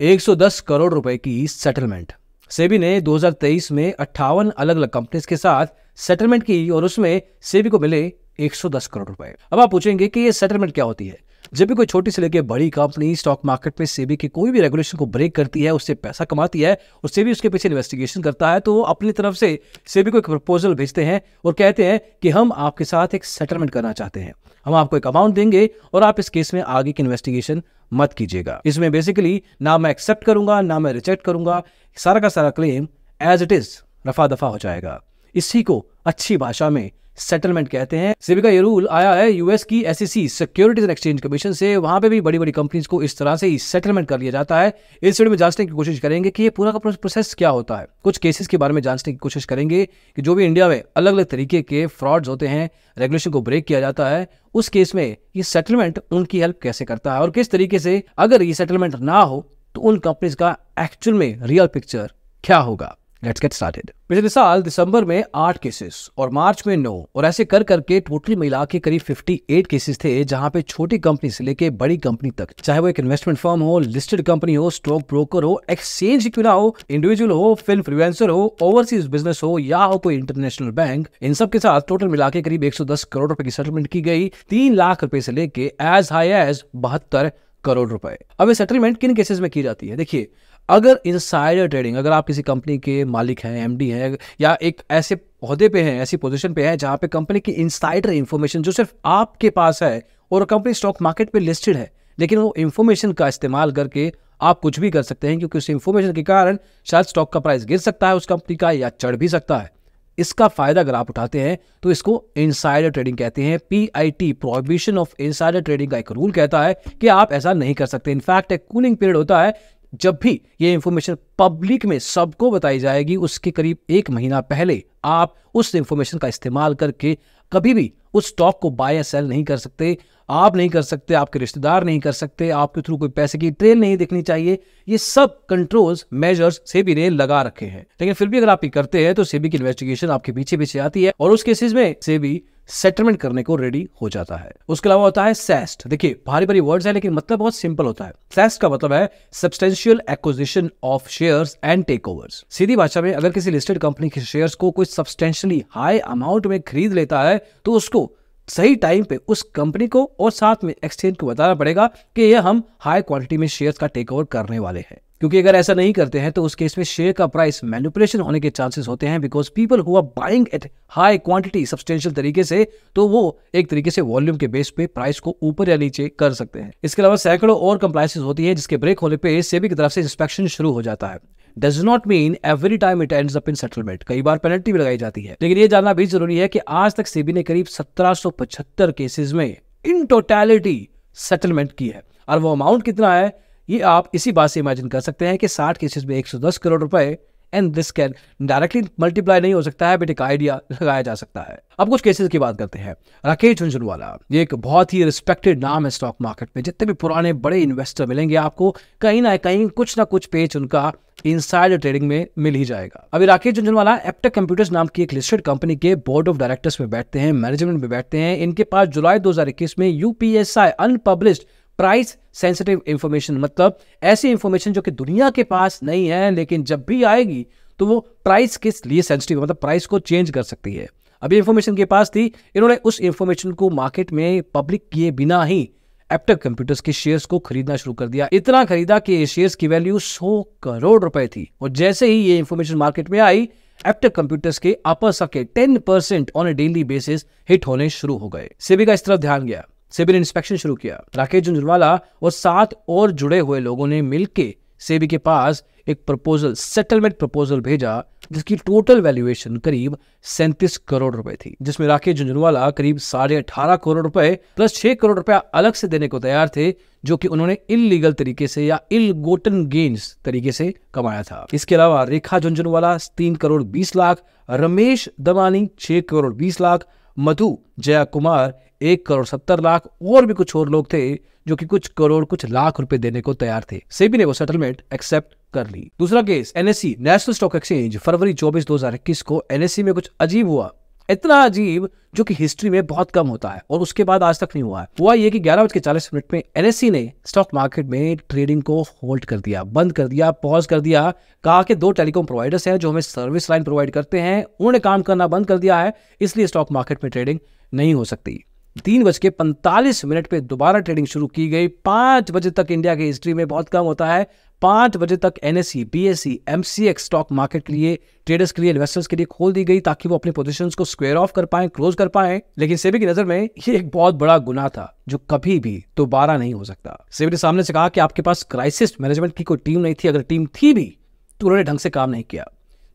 110 करोड़ रुपए की सेटलमेंट सेबी ने 2023 में अट्ठावन अलग अलग कंपनीज़ के साथ सेटलमेंट की और उसमें सेबी को मिले 110 करोड़ रुपए। अब आप पूछेंगे कि ये सेटलमेंट क्या होती है? जब भी कोई छोटी से लेकर बड़ी कंपनी स्टॉक मार्केट में सेबी की कोई भी रेगुलेशन को ब्रेक करती है, उससे पैसा कमाती है और सेबी उसके पीछे इन्वेस्टिगेशन करता है तो वो अपनी तरफ़ से सेबी को एक प्रपोजल भेजते हैं और कहते हैं कि हम आपके साथ एक सेटलमेंट करना चाहते हैं। हम आपको एक अमाउंट देंगे और आप इस केस में आगे की इन्वेस्टिगेशन मत कीजिएगा। इसमें बेसिकली ना मैं एक्सेप्ट करूँगा, ना मैं रिजेक्ट करूँगा। सारा का सारा क्लेम एज इट इज़ रफा दफ़ा हो जाएगा। इसी को अच्छी भाषा में सेटलमेंट कहते हैं। सेबी का ये रूल आया है यूएस की SEC securities and exchange commission से। वहाँ पे भी बड़ी बड़ी कंपनीज़ को इस तरह से ही सेटलमेंट कर लिया जाता है। इस वीडियो में जांचने की कोशिश करेंगे कि ये पूरा का प्रोसेस क्या होता है। कुछ केसेस के बारे में जांचने की कोशिश करेंगे कि जो भी इंडिया में अलग अलग तरीके के फ्रॉड्स होते हैं रेगुलेशन को ब्रेक किया जाता है, उस केस में ये सेटलमेंट उनकी हेल्प कैसे करता है और किस तरीके से अगर ये सेटलमेंट ना हो तो उन कंपनीज़ का एक्चुअल में रियल पिक्चर क्या होगा? लेट्स गेट स्टार्टेड पिछले साल दिसंबर में आठ केसेस और मार्च में नौ और ऐसे कर करके टोटल मिला के करीब 58 केसेस थे, जहाँ पे छोटी कंपनी से लेके बड़ी कंपनी तक, चाहे वो एक इन्वेस्टमेंट फर्म हो लिस्टेड कंपनी हो स्टॉक ब्रोकर हो एक्सचेंज क्यों ना हो इंडिविजुअल हो फ़िल्म फ्रीवेंसर हो ओवरसीज बिज़नेस हो, या हो कोई इंटरनेशनल बैंक इन सब के साथ टोटल मिला के करीब एक सौ दस करोड़ रुपए की सेटलमेंट की गई, तीन लाख रुपए से लेके एज हाई एज बहत्तर करोड़ रुपए। अब ये सेटलमेंट किन केसेस में की जाती है? देखिए अगर इनसाइडर ट्रेडिंग अगर आप किसी कंपनी के मालिक हैं एमडी हैं, या एक ऐसे पौधे पे हैं, ऐसी पोजीशन पे हैं जहाँ पे कंपनी की इनसाइडर इंफॉर्मेशन जो सिर्फ़ आपके पास है और कंपनी स्टॉक मार्केट पे लिस्टेड है, लेकिन वो इंफॉर्मेशन का इस्तेमाल करके आप कुछ भी कर सकते हैं क्योंकि उस इंफॉर्मेशन के कारण शायद स्टॉक का प्राइस गिर सकता है उस कंपनी का या चढ़ भी सकता है। इसका फ़ायदा अगर आप उठाते हैं तो इसको इनसाइडर ट्रेडिंग कहते हैं। PIT prohibition of insider trading का एक रूल कहता है कि आप ऐसा नहीं कर सकते। इनफैक्ट एक कूलिंग पीरियड होता है जब भी ये इंफॉर्मेशन पब्लिक में सबको बताई जाएगी, उसके करीब एक महीना पहले आप उस इंफॉर्मेशन का इस्तेमाल करके कभी भी उस स्टॉक को बाय या सेल नहीं कर सकते। आप नहीं कर सकते, आपके रिश्तेदार नहीं कर सकते, आपके थ्रू कोई पैसे की ट्रेन नहीं दिखनी चाहिए। ये सब कंट्रोल्स मेजर्स सेबी ने लगा रखे हैं। लेकिन फिर भी अगर आप ये करते हैं तो सेबी की इन्वेस्टिगेशन आपके पीछे पीछे आती है। और उस केसेस में सेबी सेटलमेंट करने को रेडी हो जाता है। उसके अलावा होता है सेस्ट देखिए, भारी भारी वर्ड्स है, लेकिन मतलब बहुत सिंपल होता है। सेस्ट का मतलब है substantial acquisition of shares and take overs सीधी भाषा में अगर किसी लिस्टेड कंपनी के शेयर्स को कोई सब्सटेंशियली हाई अमाउंट में खरीद लेता है तो उसको सही टाइम पे उस कंपनी को और साथ में एक्सचेंज को बताना पड़ेगा कि यह हम हाई क्वांटिटी में शेयर्स का टेक ओवर करने वाले हैं। क्योंकि अगर ऐसा नहीं करते हैं तो उस केस में शेयर का प्राइस मैनिपुलेशन होने के चांसेस होते हैं because people who are buying at high quantity substantial तरीके से तो वो एक तरीके से वॉल्यूम के बेस पे प्राइस को ऊपर या नीचे कर सकते हैं। इसके अलावा सैकड़ों और कंप्लाइंसेस होती है, जिसके ब्रेक होने पे सेबी की तरफ़ से इंस्पेक्शन शुरू हो जाता है। Does not mean every time it ends up in settlement कई बार पेनल्टी भी लगाई जाती है। लेकिन ये जानना भी ज़रूरी है कि आज तक सेबी ने करीब सत्रह केसेस में इन टोटैलिटी सेटलमेंट की है। और वो अमाउंट कितना है? ये आप इसी बात से इमेजिन कर सकते हैं कि 60 केसेस में 110 करोड़ रुपए and this can directly multiply नहीं हो सकता है बट एक आइडिया लगाया जा सकता है। अब कुछ केसेस की बात करते हैं। राकेश झुंझुनवाला, ये एक बहुत ही रिस्पेक्टेड नाम है स्टॉक मार्केट में। जितने भी पुराने बड़े इन्वेस्टर मिलेंगे आपको, कहीं ना कहीं कुछ ना कुछ पेज उनका इनसाइडर ट्रेडिंग में मिल ही जाएगा। अभी राकेश झुंझुनवाला एप्टेक कंप्यूटर्स नाम की एक लिस्टेड कंपनी के बोर्ड ऑफ़ डायरेक्टर्स में बैठते हैं मैनेजमेंट में बैठते हैं। इनके पास जुलाई 2021 में UPSI unpublished price sensitive information मतलब ऐसी इंफॉर्मेशन जो कि दुनिया के पास नहीं है, लेकिन जब भी आएगी तो वो प्राइस के लिए सेंसिटिव मतलब प्राइस को चेंज कर सकती है। अभी इंफॉर्मेशन के पास थी, इन्होंने उस इंफॉर्मेशन को मार्केट में पब्लिक किए बिना ही एप्टेक कंप्यूटर्स के शेयर्स को खरीदना शुरू कर दिया। इतना खरीदा कि शेयर्स की वैल्यू 100 करोड़ रुपए थी। और जैसे ही ये इंफॉर्मेशन मार्केट में आई एप्टेक कंप्यूटर्स के अपर सके 10 percent on a daily basis hit होने शुरू हो गए। सेबी का इस तरफ़ ध्यान गया। सेबी ने इंस्पेक्शन शुरू किया। राकेश झुंझुनवाला और सात और जुड़े हुए लोगों ने मिलकर सेबी के पास एक प्रपोजल सेटलमेंट प्रपोजल भेजा, जिसकी टोटल वैल्यूएशन करीब सैंतीस करोड़ रुपए थी, जिसमें राकेश झुंझुनवाला करीब साढ़े अठारह करोड़ रुपए प्लस छह करोड़ रुपया अलग से देने को तैयार थे, जो कि उन्होंने इलीगल तरीके से या इल गोटन गेन्स तरीके से कमाया था। इसके अलावा रेखा झुंझुनवाला तीन करोड़ बीस लाख, रमेश दमानी छह करोड़ बीस लाख, मधु जया कुमार एक करोड़ सत्तर लाख और भी कुछ और लोग थे जो कि कुछ करोड़, कुछ लाख रुपए देने को तैयार थे। सेबी ने वो सेटलमेंट एक्सेप्ट कर ली। दूसरा case NSC national stock exchange फरवरी 24 2021 को एनएससी में कुछ अजीब हुआ। इतना अजीब जो कि हिस्ट्री में बहुत कम होता है और उसके बाद आज तक नहीं हुआ है। हुआ ये कि ग्यारह बज के चालीस मिनट में एनएससी ने स्टॉक मार्केट में ट्रेडिंग को होल्ड कर दिया, बंद कर दिया पॉज कर दिया। कहा कि दो टेलीकॉम प्रोवाइडर्स हैं जो हमें सर्विस लाइन प्रोवाइड करते हैं, उन्होंने काम करना बंद कर दिया है, इसलिए स्टॉक मार्केट में ट्रेडिंग नहीं हो सकती। तीन बज के पैंतालीस मिनट पे दोबारा ट्रेडिंग शुरू की गई। पाँच बजे तक इंडिया की हिस्ट्री में बहुत कम होता है। पाँच बजे तक NSC BSC MCX stock market के लिए ट्रेडर्स के लिए इन्वेस्टर्स के लिए खोल दी गई ताकि वो अपने पोजीशंस को स्क्वायर ऑफ़ कर पाए क्लोज कर पाए। लेकिन सेबी की नज़र में ये एक बहुत बड़ा गुना था, जो कभी भी दोबारा नहीं हो सकता। सेबी ने सामने से कहा कि आपके पास क्राइसिस मैनेजमेंट की कोई टीम नहीं थी। अगर टीम थी भी तो उन्होंने ढंग से काम नहीं किया।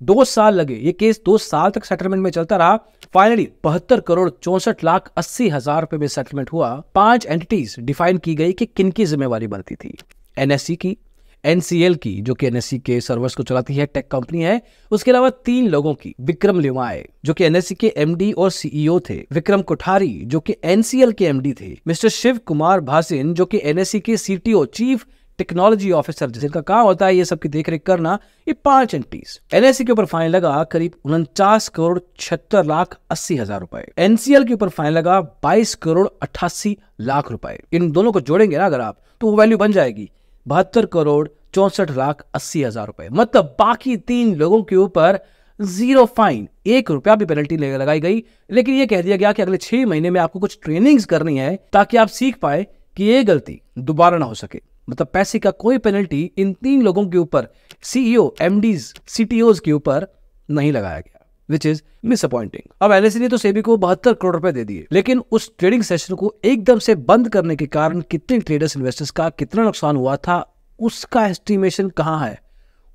दो साल लगे। ये केस दो साल तक सेटलमेंट में चलता रहा। फाइनली बहत्तर करोड़ चौसठ लाख अस्सी हज़ार रुपए में सेटलमेंट हुआ। पाँच एंटिटीज डिफाइन की गई कि किन की जिम्मेवारी बनती थी। एनएससी की एनसीएल की, जो कि एनएससी के सर्वर्स को चलाती है टेक कंपनी है। उसके अलावा तीन लोगों की, विक्रम लिवाए जो कि एनएससी के एमडी और सीईओ थे। विक्रम कोठारी, जो कि एनसीएल के एमडी थे। मिस्टर शिव कुमार भासिन, जो कि एनएससी के सीटीओ चीफ टेक्नोलॉजी ऑफिसर जिनका काम होता है ये सबकी देखरेख करना, ये पाँच एंटीज एनएससी के ऊपर फाइन लगा करीब उनचास करोड़ छिहत्तर लाख अस्सी हज़ार रुपए। एनसीएल के ऊपर फाइन लगा बाईस करोड़ अट्ठासी लाख रुपए। इन दोनों को जोड़ेंगे ना अगर आप तो वो वैल्यू बन जाएगी। बहत्तर करोड़ चौसठ लाख अस्सी हज़ार रुपए। मतलब बाकी तीन लोगों के ऊपर ज़ीरो फाइन एक रुपया भी पेनल्टी लगाई गई। लेकिन ये कह दिया गया कि अगले छह महीने में आपको कुछ ट्रेनिंग्स करनी है, ताकि आप सीख पाए कि ये गलती दोबारा ना हो सके। मतलब पैसे का कोई पेनल्टी इन तीन लोगों के ऊपर सीईओ एमडीज सीटीओ के ऊपर नहीं लगाया गया विच इज़ मिसअपॉइंटिंग अब एलएसी ने तो सेबी को बहत्तर करोड़ रुपए दे दिए, लेकिन उस ट्रेडिंग सेशन को एकदम से बंद करने के कारण कितने ट्रेडर्स इन्वेस्टर्स का कितना नुकसान हुआ था, उसका एस्टिमेशन कहाँ है?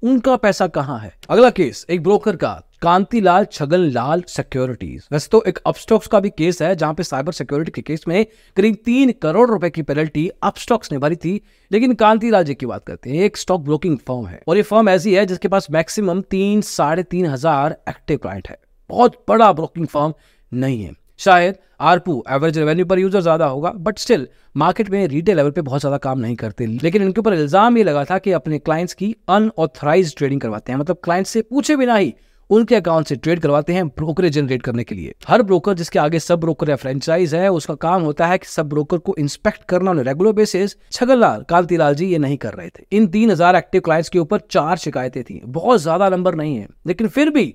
उनका पैसा कहाँ है? अगला केस एक ब्रोकर का कांतिलाल छगन लाल सिक्योरिटीज वैसे तो एक अपस्टॉक्स का भी केस है, जहाँ पे साइबर सिक्योरिटी के केस में करीब तीन करोड़ रुपए की पेनल्टी अपस्टॉक्स ने भरी थी। लेकिन कांतिलाल जी की बात करते हैं, एक स्टॉक ब्रोकिंग फर्म है। और ये फर्म ऐसी है, जिसके पास मैक्सिमम तीन, साढ़े तीन हज़ार एक्टिव क्लाइंट है। बहुत बड़ा ब्रोकिंग फर्म नहीं है। शायद ARPU average revenue per user ज़्यादा होगा बट स्टिल मार्केट में रिटेल लेवल पे बहुत ज़्यादा काम नहीं करते। लेकिन इनके ऊपर इल्ज़ाम ये लगा था कि अपने क्लाइंट्स की अनऑथराइज ट्रेडिंग करवाते हैं। मतलब क्लाइंट से पूछे बिना ही उनके अकाउंट से ट्रेड करवाते हैं ब्रोकरेज जनरेट करने के लिए। हर ब्रोकर जिसके आगे सब ब्रोकर या फ्रेंचाइज है, उसका काम होता है कि सब ब्रोकर को इंस्पेक्ट करना on regular basis Chhaganlal, Kantilal ji ये नहीं कर रहे थे। इन तीन हज़ार एक्टिव क्लाइंट्स के ऊपर चार शिकायतें थी। बहुत ज़्यादा नंबर नहीं है। लेकिन फिर भी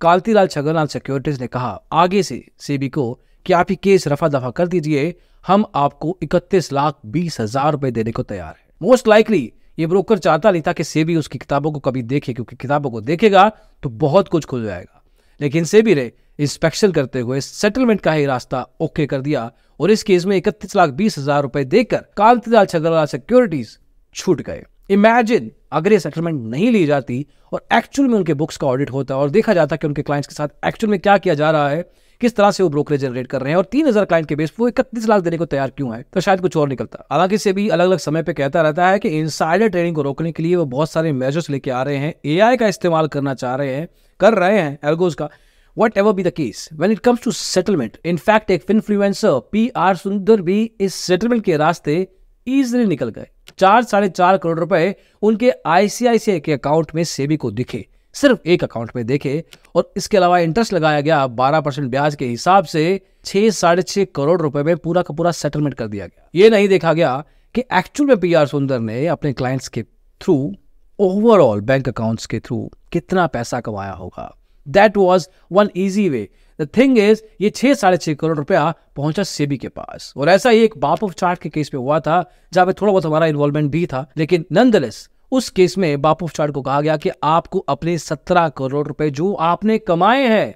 कालतीलाल छगनलाल सिक्योरिटीज ने कहा, आगे से सेबी को कि आप ही केस रफा दफ़ा कर दीजिए, हम आपको इकतीस लाख बीस हज़ार रुपए देने को तैयार है। मोस्ट लाइकली ये ब्रोकर चाहता नहीं था कि सेबी उसकी किताबों को कभी देखे, क्योंकि किताबों को देखेगा तो बहुत कुछ खुल जाएगा। लेकिन सेबी ने इंस्पेक्शन करते हुए सेटलमेंट का ही रास्ता ओके कर दिया और इस केस में इकतीस लाख बीस हज़ार रुपए देकर कांतिलाल छगनलाल सिक्योरिटीज छूट गए। इमेजिन अगर ये सेटलमेंट नहीं ली जाती और एक्चुअल में उनके बुक्स का ऑडिट होता और देखा जाता कि उनके क्लाइंट्स के साथ एक्चुअल में क्या किया जा रहा है किस तरह से वो ब्रोकरेज जनरेट कर रहे हैं और तीन हज़ार क्लाइंट के बेस वो इकतीस लाख देने को तैयार क्यों है? तो शायद कुछ और निकलता। हालाँकि से भी अलग अलग समय पे कहता रहता है कि इनसाइडर ट्रेडिंग को रोकने के लिए वो बहुत सारे मेजर्स लेके आ रहे हैं। एआई का इस्तेमाल करना चाह रहे हैं, कर रहे हैं एल्गोज का। What ever be the case when it comes to settlement in fact एक इन्फ्लुएंसर पी आर सुंदर भी इस सेटलमेंट के रास्ते इजिली निकल गए। चार साढ़े चार करोड़ रुपए उनके आईसीआईसीआई के अकाउंट में सेबी को दिखे। सिर्फ़ एक अकाउंट में देखे और इसके अलावा इंटरेस्ट लगाया गया बारह परसेंट ब्याज के हिसाब से छह, साढ़े छह करोड़ रुपए में पूरा का पूरा सेटलमेंट कर दिया गया। ये नहीं देखा गया कि एक्चुअल में पी आर सुंदर ने अपने क्लाइंट्स के थ्रू ओवरऑल बैंक अकाउंट्स के थ्रू कितना पैसा कमाया होगा। That was one easy way the thing is ये छह, साढ़े छह करोड़ रुपया पहुँचा सेबी के पास। और ऐसा ही एक बाप ऑफ़ चार्ट के केस में हुआ था, जहाँ पे थोड़ा बहुत हमारा इन्वॉल्वमेंट भी था, लेकिन नंदलेस उस केस में बाप चार्ट को कहा गया कि आपको अपने सत्रह करोड़ रुपए जो आपने कमाए हैं,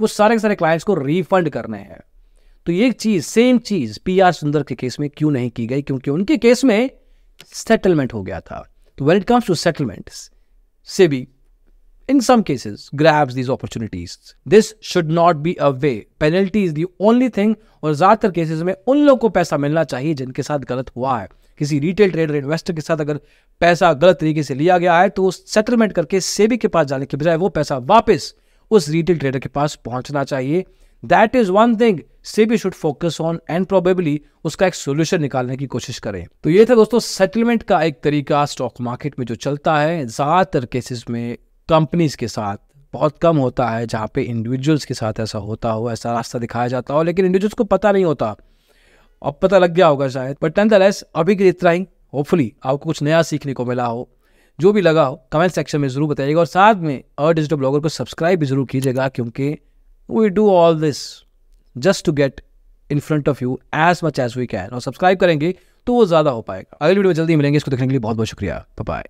वो सारे सारे क्लाइंट्स को रिफंड करने हैं। तो ये चीज़ सेम चीज़ पी आर सुंदर के केस में क्यों नहीं की गई? क्योंकि उनके केस में सेटलमेंट हो गया था। तो when it comes to settlement SEBI in some cases, grabs these opportunities. This should not be a way. Penalty is the only thing और ज़्यादातर केसेस में उन लोगों को पैसा मिलना चाहिए जिनके साथ गलत हुआ है। किसी रिटेल ट्रेडर इन्वेस्टर के साथ अगर पैसा गलत तरीके से लिया गया है तो सेटलमेंट करके सेबी के पास जाने के बजाय वो पैसा वापस उस रिटेल ट्रेडर के पास पहुँचना चाहिए। That is one thing SEBI should focus on and probably उसका एक सोल्यूशन निकालने की कोशिश करें। तो ये था दोस्तों सेटलमेंट का एक तरीका स्टॉक मार्केट में जो चलता है, ज़्यादातर केसेस में कंपनीज़ के साथ बहुत कम होता है, जहाँ पे इंडिविजुअल्स के साथ ऐसा होता हो, ऐसा रास्ता दिखाया जाता हो, लेकिन इंडिविजुअल्स को पता नहीं होता। अब पता लग गया होगा शायद। बट टेंथ लेस अभी के लिए इतना ही। होपफुली आपको कुछ नया सीखने को मिला हो। जो भी लगा हो कमेंट सेक्शन में ज़रूर बताइएगा और साथ में अ डिजिटल ब्लॉगर को सब्सक्राइब भी ज़रूर कीजिएगा क्योंकि we do all this just to get in front of you as much as we can और सब्सक्राइब करेंगे तो वो ज़्यादा हो पाएगा। अगली वीडियो में जल्दी मिलेंगे, इसको देखने के लिए बहुत बहुत शुक्रिया। बाय